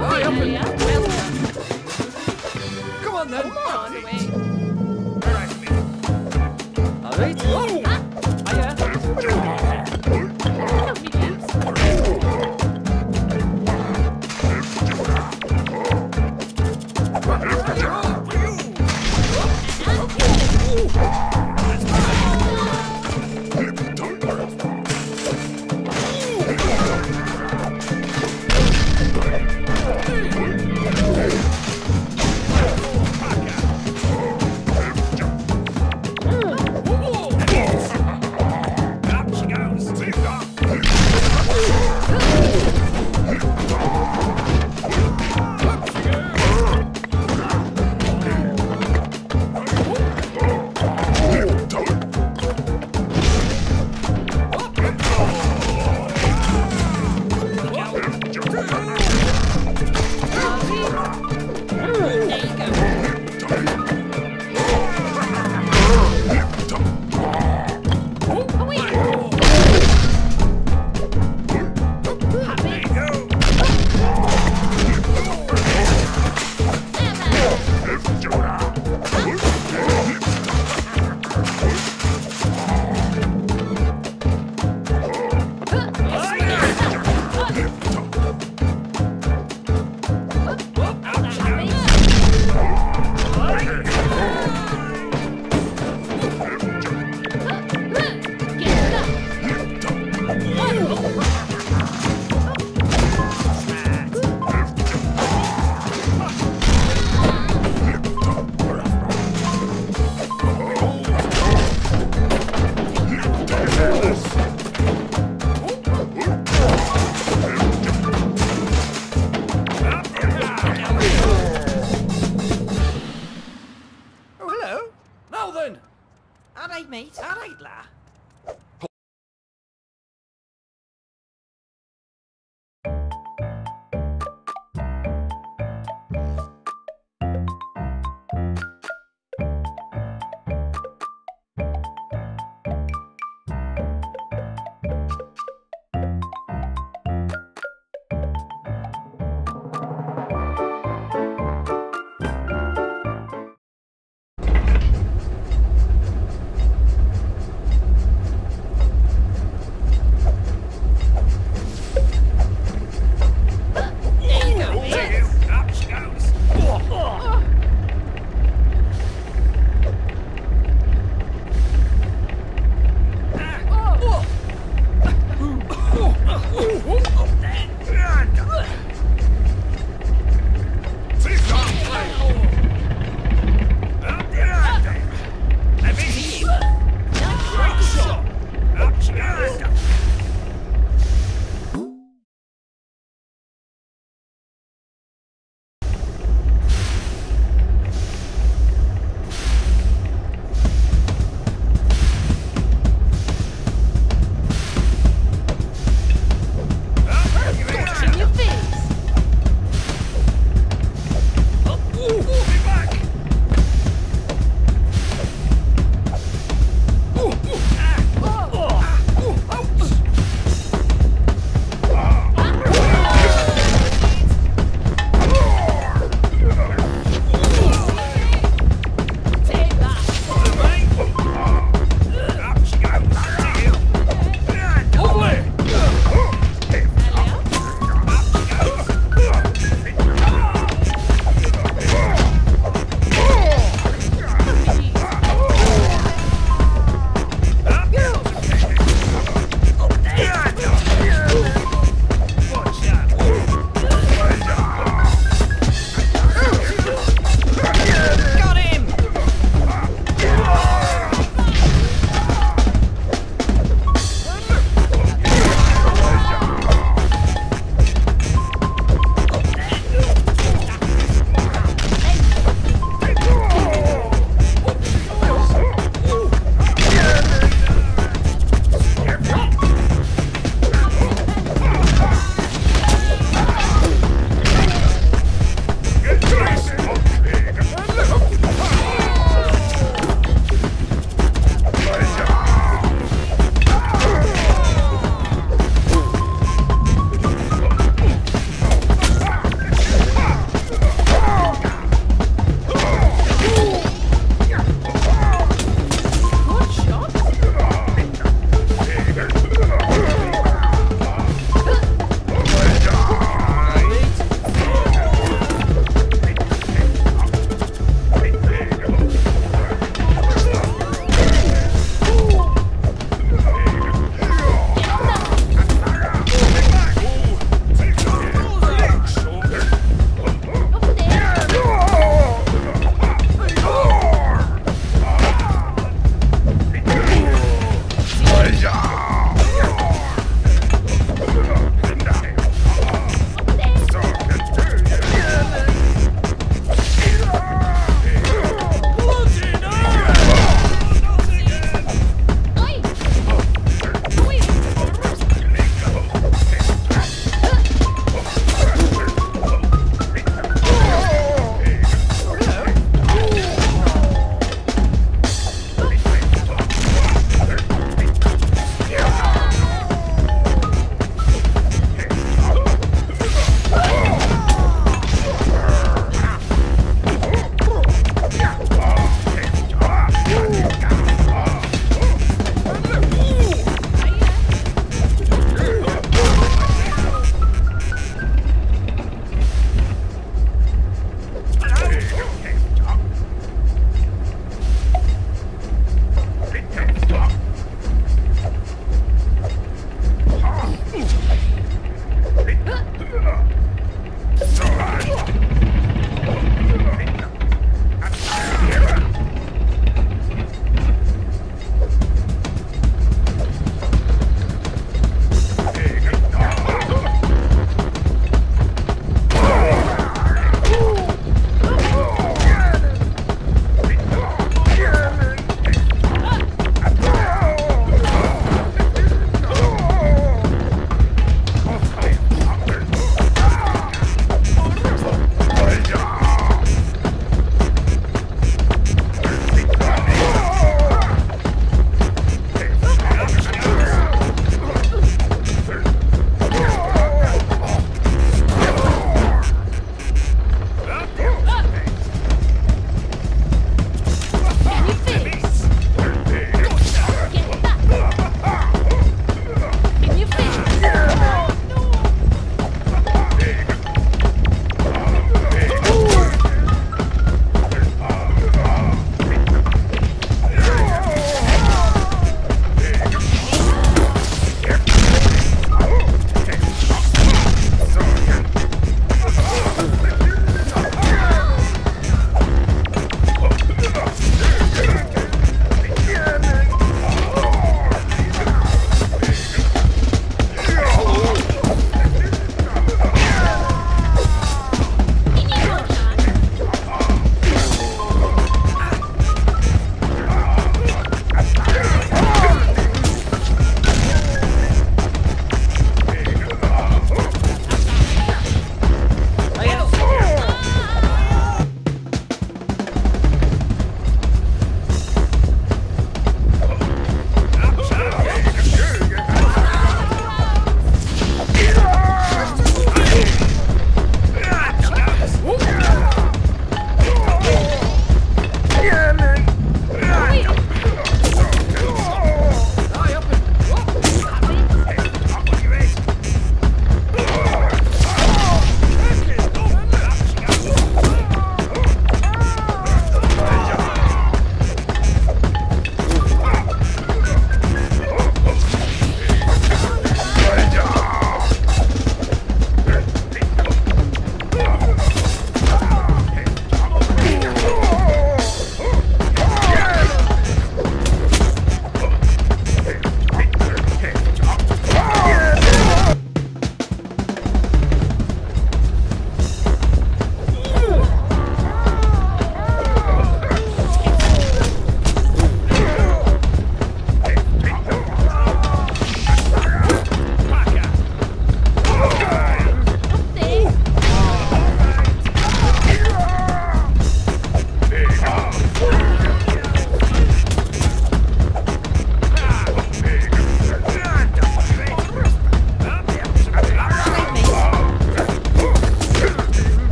Come on, then. Come on, wait. All right. All right. Oh.